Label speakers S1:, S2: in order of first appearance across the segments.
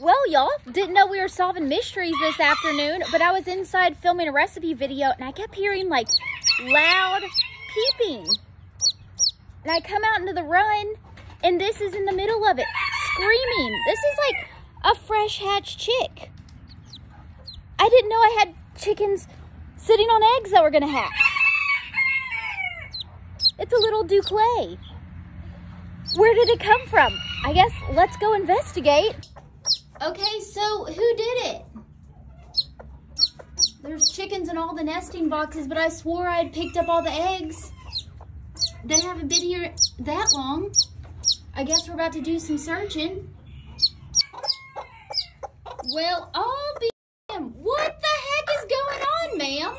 S1: Well, y'all, didn't know we were solving mysteries this afternoon, but I was inside filming a recipe video and I kept hearing like loud peeping. And I come out into the run and this is in the middle of it, screaming. This is like a fresh hatched chick. I didn't know I had chickens sitting on eggs that were gonna hatch. It's a little Duclay. Where did it come from? I guess let's go investigate. Okay, so who did it? There's chickens in all the nesting boxes, but I swore I'd picked up all the eggs. They haven't been here that long. I guess we're about to do some searching. Well, I'll be damned. What the heck is going on, ma'am?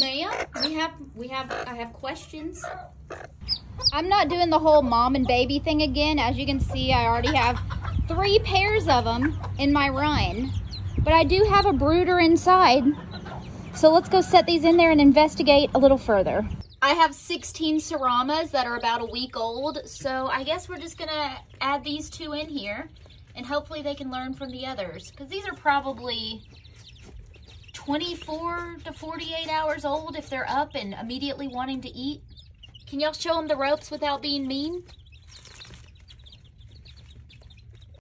S1: Ma'am, we have we have I have questions. I'm not doing the whole mom and baby thing again. As you can see, I already have three pairs of them in my run. But I do have a brooder inside. So let's go set these in there and investigate a little further. I have 16 Seramas that are about a week old. So I guess we're just gonna add these two in here and hopefully they can learn from the others. Cause these are probably 24 to 48 hours old if they're up and immediately wanting to eat. Can y'all show them the ropes without being mean?